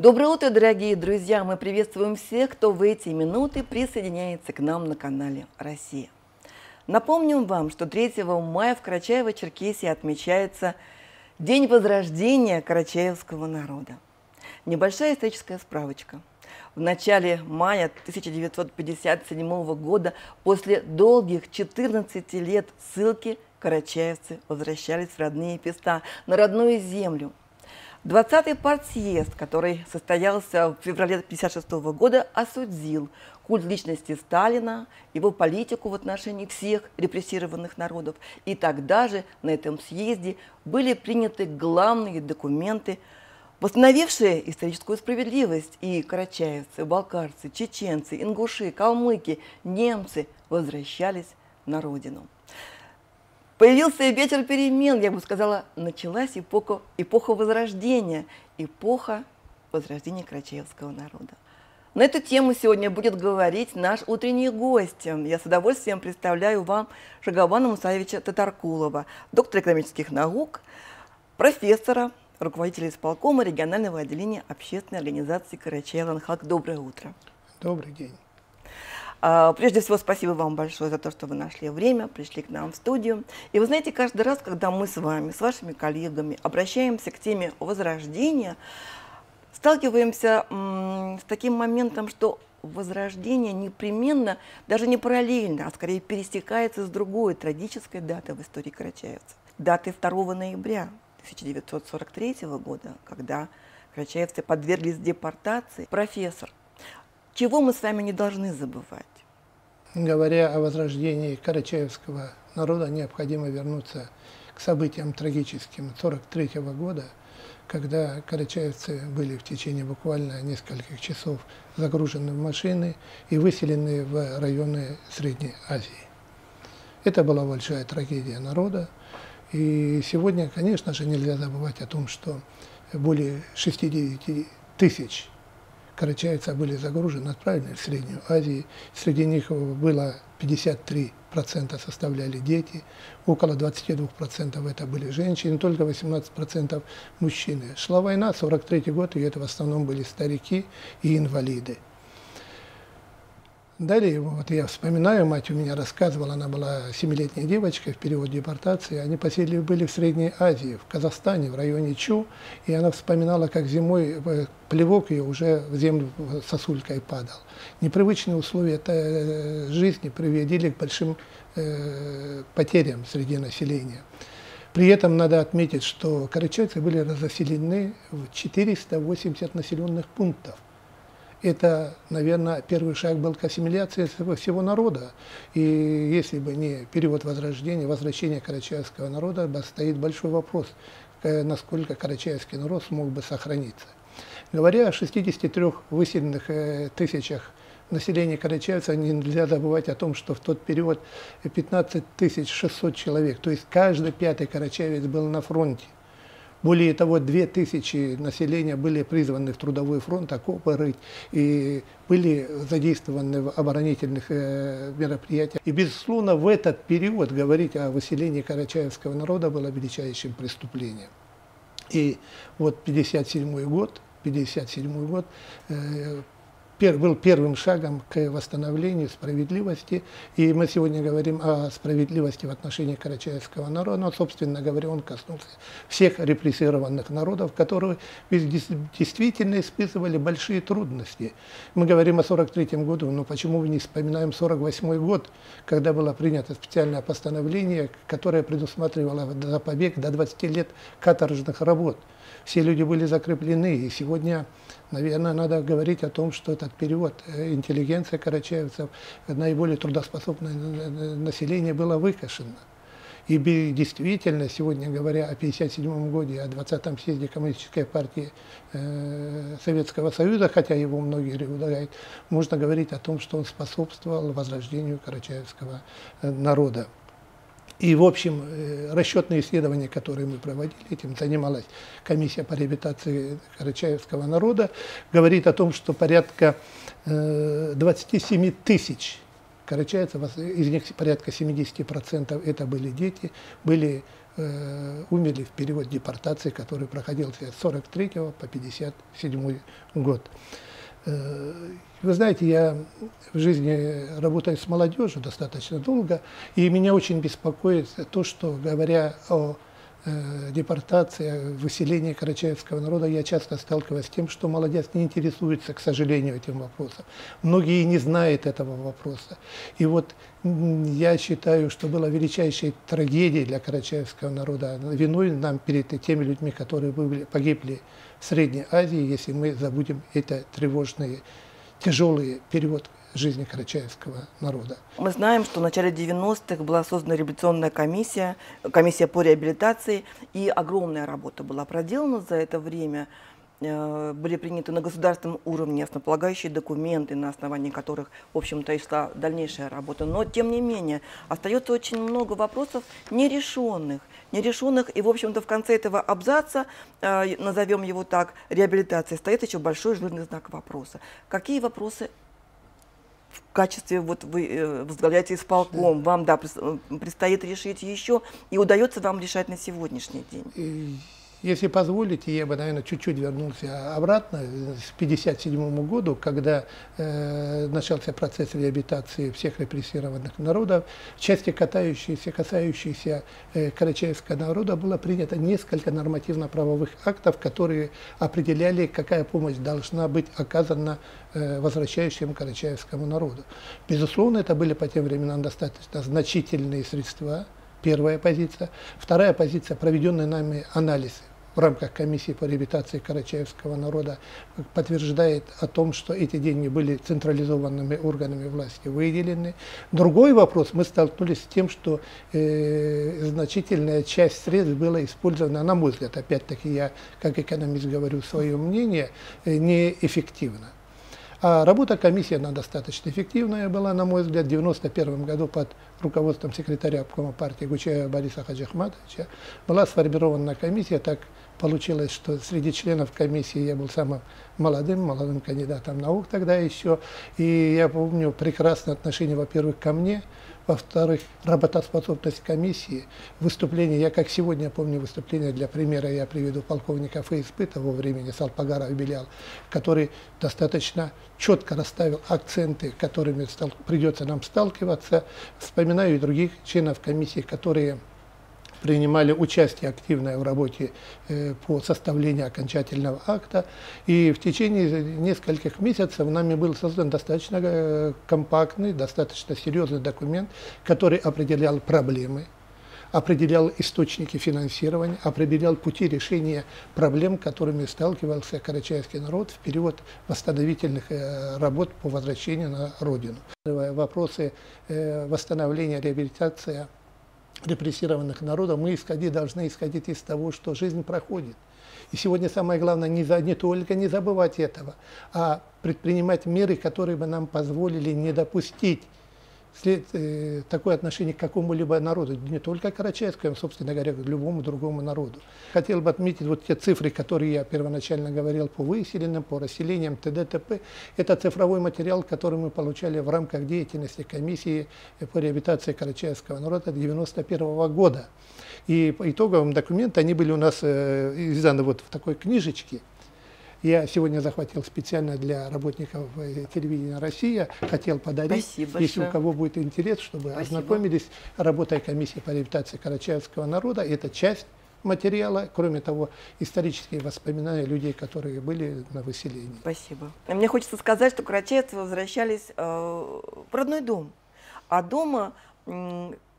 Доброе утро, дорогие друзья! Мы приветствуем всех, кто в эти минуты присоединяется к нам на канале «Россия». Напомним вам, что 3 мая в Карачаево-Черкесии отмечается День возрождения карачаевского народа. Небольшая историческая справочка. В начале мая 1957 года, после долгих 14 лет ссылки, карачаевцы возвращались в родные места, на родную землю – 20-й партсъезд, который состоялся в феврале 1956 года, осудил культ личности Сталина, его политику в отношении всех репрессированных народов. И тогда же на этом съезде были приняты главные документы, восстановившие историческую справедливость. И карачаевцы, балкарцы, чеченцы, ингуши, калмыки, немцы возвращались на родину. Появился ветер перемен, я бы сказала, началась эпоха, эпоха Возрождения, эпоха Возрождения Карачаевского народа. На эту тему сегодня будет говорить наш утренний гость. Я с удовольствием представляю вам Шагабана Мусаевича Татаркулова, доктора экономических наук, профессора, руководителя исполкома регионального отделения общественной организации Карачаева-Анхак. Доброе утро. Добрый день. А, прежде всего, спасибо вам большое за то, что вы нашли время, пришли к нам в студию. И вы знаете, каждый раз, когда мы с вами, с вашими коллегами обращаемся к теме возрождения, сталкиваемся с таким моментом, что возрождение непременно, даже не параллельно, а скорее пересекается с другой трагической датой в истории карачаевцев. Даты 2 ноября 1943 года, когда карачаевцы подверглись депортации. Профессор, чего мы с вами не должны забывать? Говоря о возрождении карачаевского народа, необходимо вернуться к событиям трагическим 1943 года, когда карачаевцы были в течение буквально нескольких часов загружены в машины и выселены в районы Средней Азии. Это была большая трагедия народа. И сегодня, конечно же, нельзя забывать о том, что более 60 тысяч карачаевцы были загружены, отправлены в Среднюю Азию. Среди них было 53% составляли дети, около 22% это были женщины, только 18% мужчины. Шла война, 43 год, и это в основном были старики и инвалиды. Далее, вот я вспоминаю, мать у меня рассказывала, она была семилетней девочкой в период депортации. Они поселили были в Средней Азии, в Казахстане, в районе Чу. И она вспоминала, как зимой э, плевок ее уже в землю сосулькой падал. Непривычные условия э, жизни приводили к большим э, потерям среди населения. При этом надо отметить, что карачайцы были разоселены в 480 населенных пунктов это, наверное, первый шаг был к ассимиляции всего народа. И если бы не период возрождения, возвращения карачаевского народа, стоит большой вопрос, насколько карачаевский народ смог бы сохраниться. Говоря о 63 выселенных э, тысячах населения карачаевцев, нельзя забывать о том, что в тот период 15 600 человек, то есть каждый пятый карачаевец был на фронте. Более того, 2000 населения были призваны в трудовой фронт окопы рыть и были задействованы в оборонительных э, мероприятиях. И, безусловно, в этот период говорить о выселении карачаевского народа было величайшим преступлением. И вот 57 год, 57 год, э, был первым шагом к восстановлению справедливости. И мы сегодня говорим о справедливости в отношении карачаевского народа. Но, собственно говоря, он коснулся всех репрессированных народов, которые действительно испытывали большие трудности. Мы говорим о 43 году, но почему мы не вспоминаем 48 год, когда было принято специальное постановление, которое предусматривало за побег до 20 лет каторжных работ. Все люди были закреплены, и сегодня Наверное, надо говорить о том, что этот период э, интеллигенции карачаевцев, наиболее трудоспособное население было выкашено. И действительно, сегодня говоря о 1957 году, о 20-м съезде Коммунистической партии э, Советского Союза, хотя его многие регулируют, можно говорить о том, что он способствовал возрождению карачаевского э, народа. И, в общем, э, расчетные исследования, которые мы проводили, этим занималась комиссия по реабилитации карачаевского народа, говорит о том, что порядка 27 э, тысяч карачаевцев, из них порядка 70% это были дети, были э, умерли в период депортации, который проходил с 43 по 57 год. Вы знаете, я в жизни работаю с молодежью достаточно долго, и меня очень беспокоит то, что, говоря о э, депортации, выселении карачаевского народа, я часто сталкиваюсь с тем, что молодежь не интересуется, к сожалению, этим вопросом. Многие не знают этого вопроса. И вот я считаю, что была величайшей трагедией для карачаевского народа. Виной нам перед теми людьми, которые погибли Средней Азии, если мы забудем это тревожный, тяжелый период жизни карачаевского народа. Мы знаем, что в начале 90-х была создана реабилитационная комиссия, комиссия по реабилитации, и огромная работа была проделана за это время. Э, были приняты на государственном уровне основополагающие документы, на основании которых, в общем-то, и шла дальнейшая работа. Но, тем не менее, остается очень много вопросов нерешенных. Нерешенных, и, в общем-то, в конце этого абзаца, э, назовем его так, реабилитации, стоит еще большой жирный знак вопроса. Какие вопросы в качестве, вот вы э, возглавляете исполком, вам, да, предстоит решить еще, и удается вам решать на сегодняшний день? Если позволите, я бы, наверное, чуть-чуть вернулся обратно, к 1957 году, когда э, начался процесс реабилитации всех репрессированных народов. В части касающейся, касающейся э, карачаевского народа было принято несколько нормативно-правовых актов, которые определяли, какая помощь должна быть оказана э, возвращающему карачаевскому народу. Безусловно, это были по тем временам достаточно значительные средства, первая позиция. Вторая позиция, проведенный нами анализ в рамках комиссии по реабилитации карачаевского народа подтверждает о том, что эти деньги были централизованными органами власти выделены. Другой вопрос, мы столкнулись с тем, что э, значительная часть средств была использована, на мой взгляд, опять-таки я как экономист говорю свое мнение, э, неэффективно. А работа комиссии, она достаточно эффективная была, на мой взгляд, в 1991 году под руководством секретаря обкома партии Гучая Бориса Хаджихматовича была сформирована комиссия, так получилось, что среди членов комиссии я был самым молодым, молодым кандидатом наук тогда еще. И я помню прекрасное отношение, во-первых, ко мне, во-вторых, работоспособность комиссии, выступление, я как сегодня помню выступление, для примера я приведу полковника ФСБ того времени, Салпагара Белял, который достаточно четко расставил акценты, которыми стал, придется нам сталкиваться. Вспоминаю и других членов комиссии, которые принимали участие активное в работе э, по составлению окончательного акта. И в течение нескольких месяцев нами был создан достаточно э, компактный, достаточно серьезный документ, который определял проблемы, определял источники финансирования, определял пути решения проблем, которыми сталкивался карачаевский народ в период восстановительных э, работ по возвращению на родину. Вопросы восстановления, реабилитации репрессированных народов, мы исходить, должны исходить из того, что жизнь проходит. И сегодня самое главное не, за, не только не забывать этого, а предпринимать меры, которые бы нам позволили не допустить след, э, такое отношение к какому-либо народу, не только к Карачаевскому, собственно говоря, к любому другому народу. Хотел бы отметить вот те цифры, которые я первоначально говорил по выселенным, по расселениям, т.д. т.п. Это цифровой материал, который мы получали в рамках деятельности комиссии по реабилитации Карачаевского народа 1991 года. И по итоговым документам они были у нас э, изданы вот в такой книжечке. Я сегодня захватил специально для работников э, телевидения «Россия». Хотел подарить, Спасибо если у кого будет интерес, чтобы Спасибо. ознакомились. Работая комиссии по реабилитации карачаевского народа, это часть материала, кроме того, исторические воспоминания людей, которые были на выселении. Спасибо. Мне хочется сказать, что карачаевцы возвращались э, в родной дом, а дома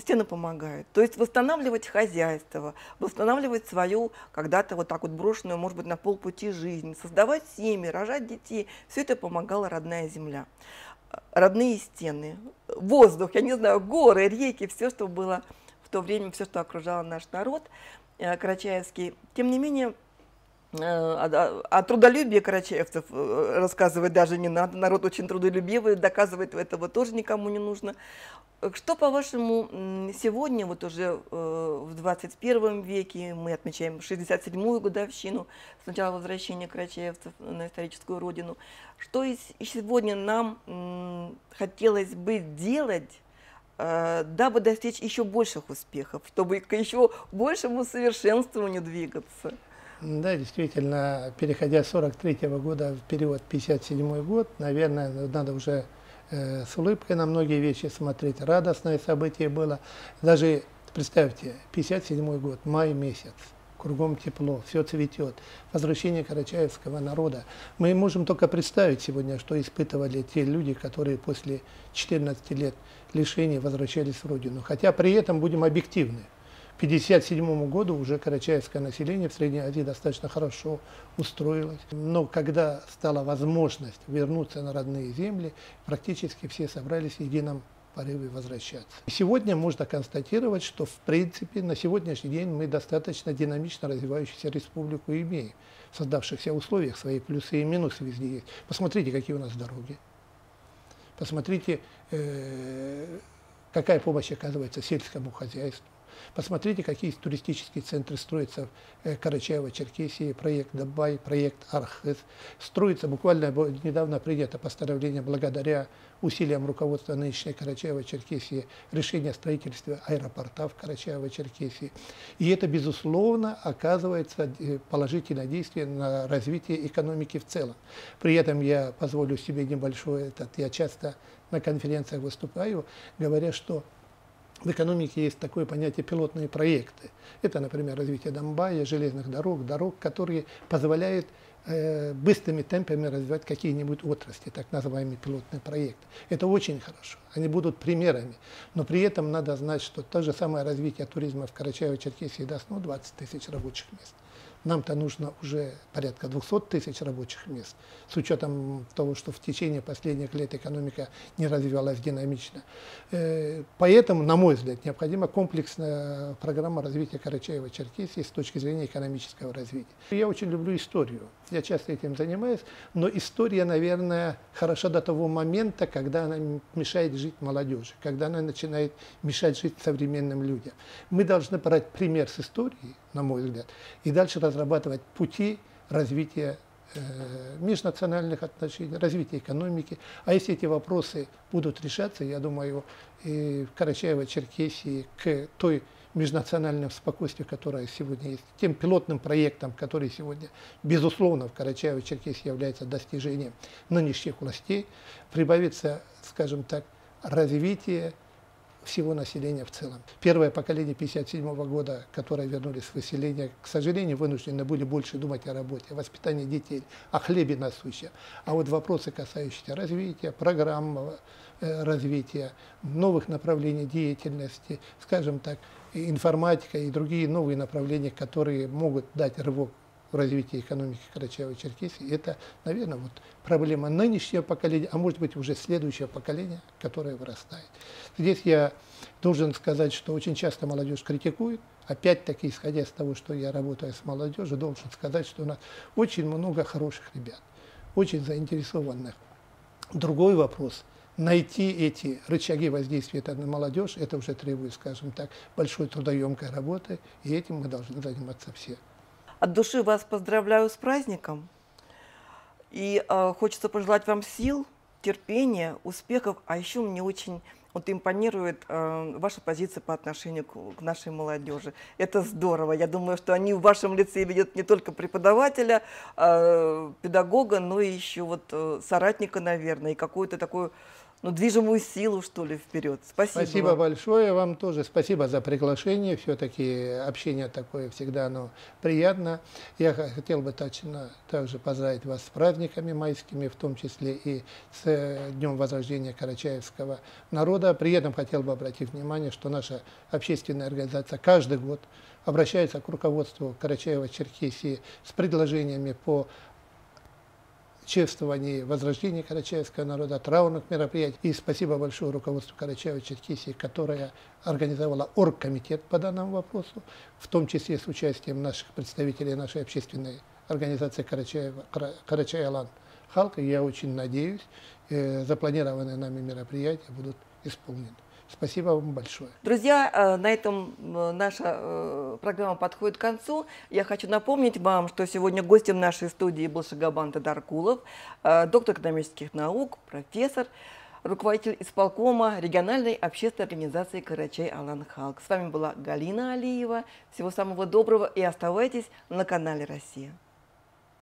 стены помогают. То есть восстанавливать хозяйство, восстанавливать свою когда-то вот так вот брошенную, может быть, на полпути жизнь, создавать семьи, рожать детей. Все это помогала родная земля. Родные стены, воздух, я не знаю, горы, реки, все, что было в то время, все, что окружало наш народ э, карачаевский. Тем не менее, э, о, о трудолюбии карачаевцев э, рассказывать даже не надо. Народ очень трудолюбивый, доказывать этого тоже никому не нужно. Что, по-вашему, сегодня, вот уже э, в 21 веке, мы отмечаем 67-ю годовщину с начала возвращения карачаевцев на историческую родину, что и сегодня нам хотелось бы делать э, дабы достичь еще больших успехов, чтобы к еще большему совершенствованию двигаться. Да, действительно, переходя с 43 -го года в период 57 год, наверное, надо уже э, с улыбкой на многие вещи смотреть. Радостное событие было. Даже, представьте, 57 год, май месяц кругом тепло, все цветет. Возвращение карачаевского народа. Мы можем только представить сегодня, что испытывали те люди, которые после 14 лет лишений возвращались в родину. Хотя при этом будем объективны. К 1957 году уже карачаевское население в Средней Азии достаточно хорошо устроилось. Но когда стала возможность вернуться на родные земли, практически все собрались в едином порывы возвращаться. Сегодня можно констатировать, что в принципе на сегодняшний день мы достаточно динамично развивающуюся республику имеем. В создавшихся условиях свои плюсы и минусы везде есть. Посмотрите, какие у нас дороги. Посмотрите, э, какая помощь оказывается сельскому хозяйству. Посмотрите, какие туристические центры строятся в э, Карачаево-Черкесии, проект Дабай, проект Архыз. Строится буквально недавно принято постановление благодаря усилиям руководства нынешней Карачаево-Черкесии решение о строительстве аэропорта в Карачаево-Черкесии. И это, безусловно, оказывается э, положительное действие на развитие экономики в целом. При этом я позволю себе небольшой этот, я часто на конференциях выступаю, говоря, что в экономике есть такое понятие пилотные проекты. Это, например, развитие Донбая, железных дорог, дорог, которые позволяют э, быстрыми темпами развивать какие-нибудь отрасли, так называемые пилотные проекты. Это очень хорошо. Они будут примерами. Но при этом надо знать, что то же самое развитие туризма в Карачаево-Черкесии даст ну, 20 тысяч рабочих мест. Нам-то нужно уже порядка 200 тысяч рабочих мест, с учетом того, что в течение последних лет экономика не развивалась динамично. Э, поэтому, на мой взгляд, необходима комплексная программа развития Карачаева-Черкесии с точки зрения экономического развития. Я очень люблю историю, я часто этим занимаюсь, но история, наверное, хороша до того момента, когда она мешает жить молодежи, когда она начинает мешать жить современным людям. Мы должны брать пример с истории, на мой взгляд, и дальше разрабатывать пути развития э, межнациональных отношений, развития экономики. А если эти вопросы будут решаться, я думаю, и в Карачаево-Черкесии к той межнациональному спокойствию, которое сегодня есть, тем пилотным проектом, который сегодня, безусловно, в Карачаево-Черкесии является достижением нынешних властей, прибавится, скажем так, развитие всего населения в целом. Первое поколение 1957 года, которое вернулись с выселения, к сожалению, вынуждены были больше думать о работе, о воспитании детей, о хлебе насущем. А вот вопросы, касающиеся развития, программ э, развития, новых направлений деятельности, скажем так, информатика и другие новые направления, которые могут дать рывок в развитии экономики Карачаева-Черкесии, это, наверное, вот проблема нынешнего поколения, а может быть уже следующего поколения, которое вырастает. Здесь я должен сказать, что очень часто молодежь критикует, опять-таки, исходя из того, что я работаю с молодежью, должен сказать, что у нас очень много хороших ребят, очень заинтересованных. Другой вопрос – найти эти рычаги воздействия на молодежь, это уже требует, скажем так, большой трудоемкой работы, и этим мы должны заниматься все. От души вас поздравляю с праздником. И э, хочется пожелать вам сил, терпения, успехов. А еще мне очень вот импонирует э, ваша позиция по отношению к, к нашей молодежи. Это здорово. Я думаю, что они в вашем лице видят не только преподавателя, э, педагога, но и еще вот э, соратника, наверное, и какую-то такую ну, движимую силу, что ли, вперед. Спасибо. Спасибо вам. большое вам тоже. Спасибо за приглашение. Все-таки общение такое всегда оно приятно. Я хотел бы точно также поздравить вас с праздниками майскими, в том числе и с э, Днем Возрождения Карачаевского народа. При этом хотел бы обратить внимание, что наша общественная организация каждый год обращается к руководству Карачаева-Черкесии с предложениями по чествовании возрождения карачаевского народа, траурных мероприятий. И спасибо большое руководству Карачаева-Черкесии, которое организовало оргкомитет по данному вопросу, в том числе с участием наших представителей нашей общественной организации Карачаева, Карачаялан Халка. Я очень надеюсь, э, запланированные нами мероприятия будут исполнены. Спасибо вам большое. Друзья, э, на этом э, наша э, программа подходит к концу. Я хочу напомнить вам, что сегодня гостем нашей студии был Шагабан Тадаркулов, доктор экономических наук, профессор. руководитель исполкома региональной общественной организации «Карачай Алан Халк». С вами была Галина Алиева. Всего самого доброго и оставайтесь на канале «Россия».